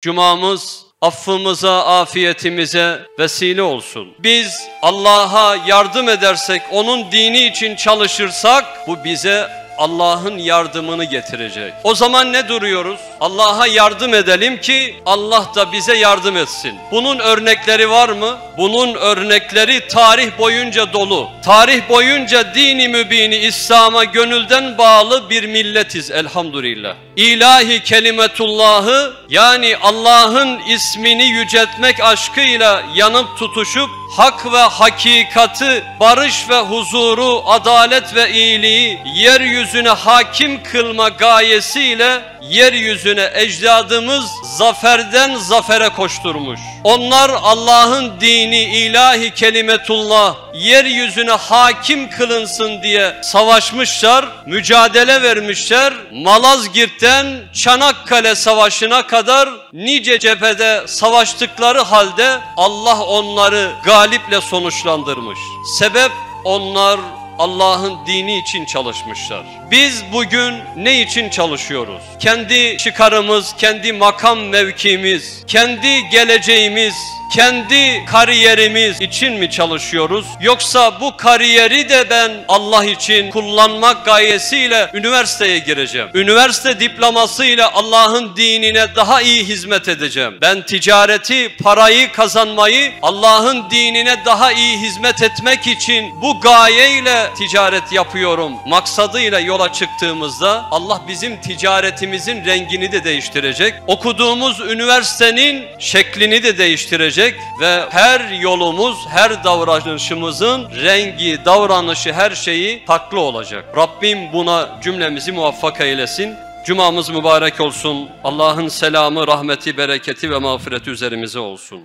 Cumamız affımıza, afiyetimize vesile olsun. Biz Allah'a yardım edersek, onun dini için çalışırsak bu bize Allah'ın yardımını getirecek. O zaman ne duruyoruz? Allah'a yardım edelim ki Allah da bize yardım etsin. Bunun örnekleri var mı? Bunun örnekleri tarih boyunca dolu. Tarih boyunca dini mübini İslam'a gönülden bağlı bir milletiz elhamdülillah. İlahi kelimetullahı yani Allah'ın ismini yüceltmek aşkıyla yanıp tutuşup hak ve hakikati, barış ve huzuru, adalet ve iyiliği yeryüzüne hakim kılma gayesiyle yeryüzüne ecdadımız zaferden zafere koşturmuş. Onlar Allah'ın dini, ilahi kelimetullah yeryüzüne hakim kılınsın diye savaşmışlar, mücadele vermişler. Malazgirt'ten Çanakkale Savaşı'na kadar nice cephede savaştıkları halde Allah onları galiple sonuçlandırmış. Sebep onlar Allah'ın dini için çalışmışlar. Biz bugün ne için çalışıyoruz? Kendi çıkarımız, kendi makam mevkimiz, kendi geleceğimiz, kendi kariyerimiz için mi çalışıyoruz? Yoksa bu kariyeri de ben Allah için kullanmak gayesiyle üniversiteye gireceğim. Üniversite diplomasıyla Allah'ın dinine daha iyi hizmet edeceğim. Ben ticareti, parayı kazanmayı Allah'ın dinine daha iyi hizmet etmek için bu gayeyle ticaret yapıyorum. Maksadıyla yola çıktığımızda Allah bizim ticaretimizin rengini de değiştirecek. Okuduğumuz üniversitenin şeklini de değiştirecek ve her yolumuz, her davranışımızın rengi, davranışı, her şeyi farklı olacak. Rabbim buna cümlemizi muvaffak eylesin. Cumamız mübarek olsun. Allah'ın selamı, rahmeti, bereketi ve mağfireti üzerimize olsun.